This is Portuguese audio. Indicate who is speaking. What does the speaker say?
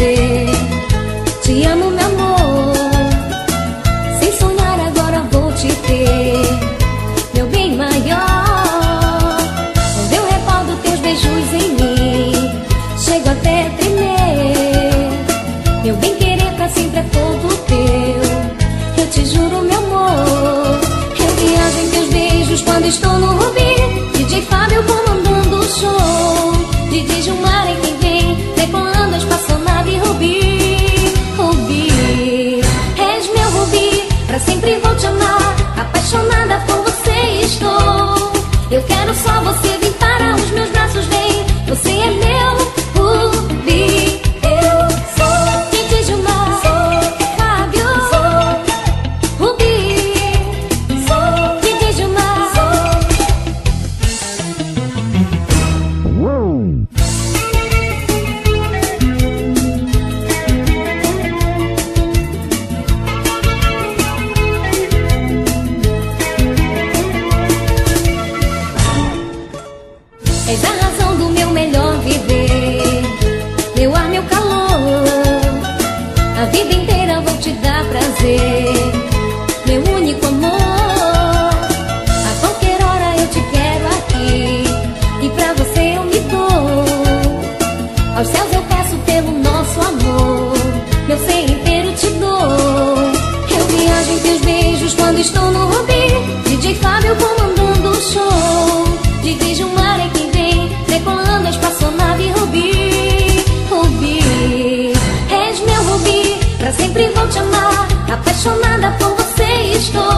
Speaker 1: dizer Te amo, meu amor. Sem sonhar agora vou te ter Meu bem maior. Quando eu repaldo teus beijos em mim Chego até a tremer. Meu bem querer pra sempre é todo teu. Eu te juro, meu amor Eu viajo em teus beijos quando estou no Rubi DJ Fábio comandando o show DJ Gilmar És a razão do meu melhor viver, meu ar, meu calor. A vida inteira vou te dar prazer, meu único amor. A qualquer hora eu te quero aqui, e pra você eu me dou. Aos céus eu peço pelo nosso amor, meu ser inteiro te dou. Eu viajo em teus beijos quando estou no estou.